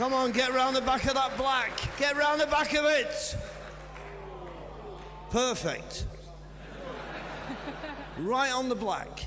Come on, get round the back of that black. Get round the back of it. Perfect. right on the black.